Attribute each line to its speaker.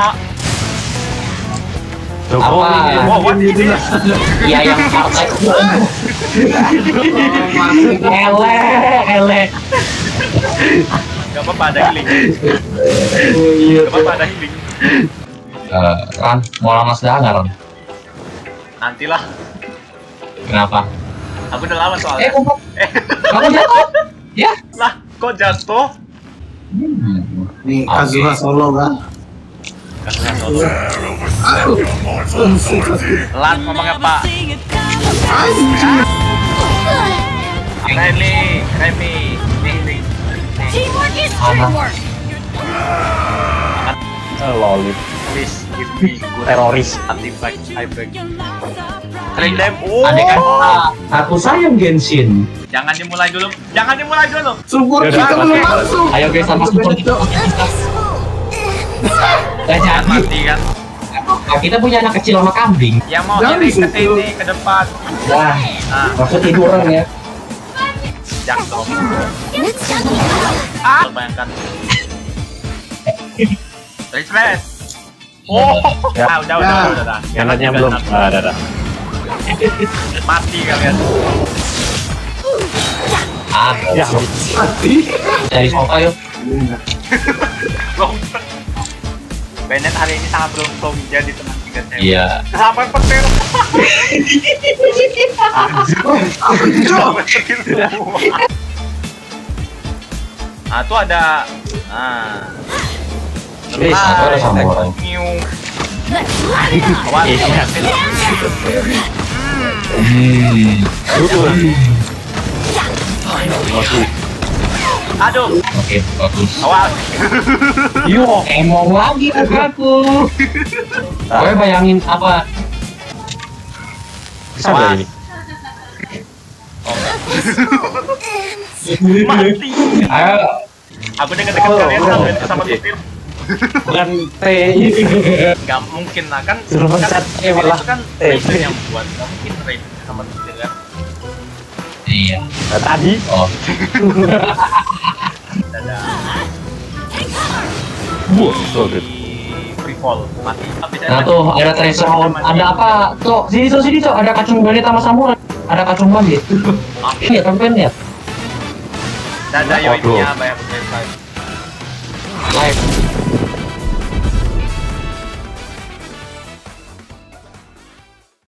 Speaker 1: Aha.
Speaker 2: Jokowi
Speaker 3: Apa?
Speaker 2: ya.
Speaker 1: What is this?
Speaker 3: Iya yang partai. ele, ele.
Speaker 1: Gak apa-apa ada healing.
Speaker 3: Iya.
Speaker 1: Gak apa-apa ada healing.
Speaker 3: Eh, Ran, mau lama sudah nggak Ran?
Speaker 1: Nantilah.
Speaker 3: Kenapa?
Speaker 1: Aku udah lama
Speaker 3: Eh,
Speaker 1: soalnya.
Speaker 3: kok
Speaker 1: Eh,
Speaker 3: kamu jatuh? Ya.
Speaker 1: lah, kok jatuh?
Speaker 3: Hmm.
Speaker 4: Nih. Kazuha solo kan.
Speaker 1: Lat ngomongnya Pak. Remy, Remy. Nih.
Speaker 5: Teamwork is teamwork.
Speaker 2: Eh, Lolit.
Speaker 1: Please give me good
Speaker 2: Teroris.
Speaker 1: artifact. I beg. Train them. Oh.
Speaker 3: Kan aku sayang Genshin.
Speaker 1: Jangan dimulai dulu. Jangan dimulai dulu.
Speaker 4: Support kita belum masuk.
Speaker 3: Ayo guys, sama support kita. Gak
Speaker 1: Jangan
Speaker 3: jadi.
Speaker 1: mati kan.
Speaker 3: Nah, kita punya anak kecil sama kambing.
Speaker 1: Yang mau ini ke sini ke depan.
Speaker 3: Wah,
Speaker 1: Nah,
Speaker 3: maksud tiduran ya.
Speaker 1: jangan dong. Ah, bayangkan. Refresh. Oh,
Speaker 2: Ya.
Speaker 1: ah, udah, udah, udah, udah.
Speaker 2: Kanannya
Speaker 1: Udah,
Speaker 2: belum.
Speaker 1: udah.
Speaker 2: Ah.
Speaker 1: Mati kalian.
Speaker 3: Ah,
Speaker 2: Ya,
Speaker 4: Mati.
Speaker 3: dari sofa yuk.
Speaker 1: Belum. Bennett hari ini sangat beruntung jadi teman tiga cewek.
Speaker 3: Iya.
Speaker 1: Sampai petir. Ah, tuh ada. Ah.
Speaker 3: Satu ada
Speaker 5: it up.
Speaker 1: Awas.
Speaker 2: Iya.
Speaker 3: Hmm.
Speaker 1: Aduh,
Speaker 3: Oke, bagus.
Speaker 1: awas.
Speaker 3: Yuk, emong lagi aku. Gue bayangin apa?
Speaker 2: bisa nggak ini?
Speaker 1: Mati.
Speaker 3: Ayo.
Speaker 1: Aku dekat-dekat
Speaker 2: Oh,
Speaker 1: kalian
Speaker 2: oh,
Speaker 1: sama
Speaker 2: oke.
Speaker 1: petir.
Speaker 2: Bukan T.
Speaker 1: Gak mungkin lah kan.
Speaker 2: Suruh
Speaker 1: kan
Speaker 2: eh,
Speaker 1: itu kan
Speaker 2: Eh,
Speaker 1: Raven yang buat. Gak mungkin Raven sama kan.
Speaker 3: Iya.
Speaker 2: Nah, tadi.
Speaker 3: Oh.
Speaker 1: Dadah.
Speaker 2: Wah.
Speaker 1: Mati.
Speaker 3: Nah tuh ada treasure hunt. Ada apa? Tuh, sini tuh sini tuh ada kacung bandit sama samurai. Ada kacung bandit. Ini ya, sampein lihat.
Speaker 1: Dadah
Speaker 2: Waduh.
Speaker 1: Yoinya banyak banget.
Speaker 3: Live.